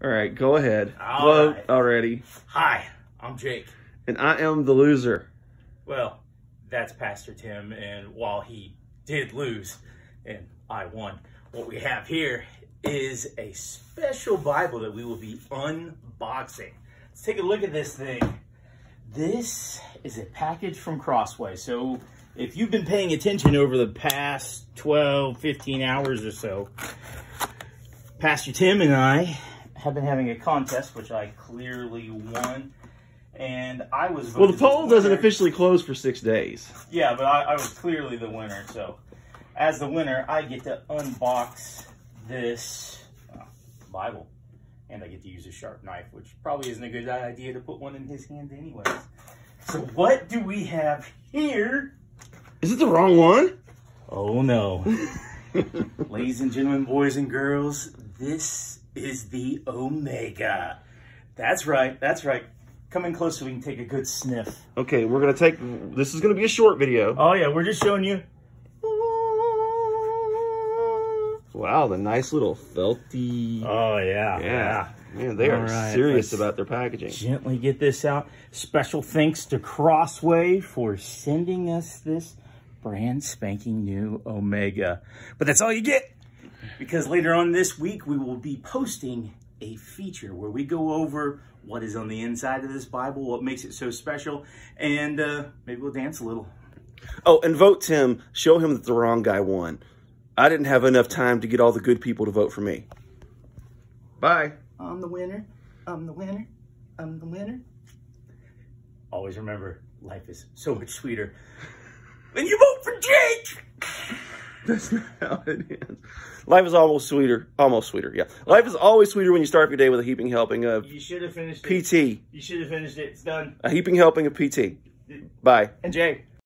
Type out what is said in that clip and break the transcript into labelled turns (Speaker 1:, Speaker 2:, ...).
Speaker 1: All right, go ahead.
Speaker 2: All right.
Speaker 1: already.
Speaker 2: Hi, I'm Jake.
Speaker 1: And I am the loser.
Speaker 2: Well, that's Pastor Tim, and while he did lose and I won, what we have here is a special Bible that we will be unboxing. Let's take a look at this thing. This is a package from Crossway. So if you've been paying attention over the past 12, 15 hours or so, Pastor Tim and I have been having a contest, which I clearly won. And I was
Speaker 1: Well, the poll doesn't officially close for six days.
Speaker 2: Yeah, but I, I was clearly the winner. So, as the winner, I get to unbox this uh, Bible, and I get to use a sharp knife, which probably isn't a good idea to put one in his hand, anyways. So, what do we have here?
Speaker 1: Is it the wrong one?
Speaker 2: Oh no, ladies and gentlemen, boys and girls, this is the Omega. That's right. That's right. Come in close so we can take a good sniff.
Speaker 1: Okay, we're gonna take. This is gonna be a short video.
Speaker 2: Oh yeah, we're just showing you.
Speaker 1: Wow, the nice little felty.
Speaker 2: Oh yeah,
Speaker 1: yeah, man, they are
Speaker 2: All right,
Speaker 1: serious about their packaging.
Speaker 2: gently get this out. Special thanks to Crossway for sending us this brand spanking new Omega. But that's all you get because later on this week we will be posting a feature where we go over what is on the inside of this Bible, what makes it so special, and uh, maybe we'll dance a little.
Speaker 1: Oh, and vote Tim. Show him that the wrong guy won. I didn't have enough time to get all the good people to vote for me. Bye.
Speaker 2: I'm the winner. I'm the winner. I'm the winner. Always remember, life is so much sweeter when you vote for Jake.
Speaker 1: That's not how it is. Life is almost sweeter. Almost sweeter, yeah. Life is always sweeter when you start your day with a heaping helping of
Speaker 2: You should have finished it.
Speaker 1: PT.
Speaker 2: You should have finished it. It's done.
Speaker 1: A heaping helping of PT. Bye.
Speaker 2: And Jay.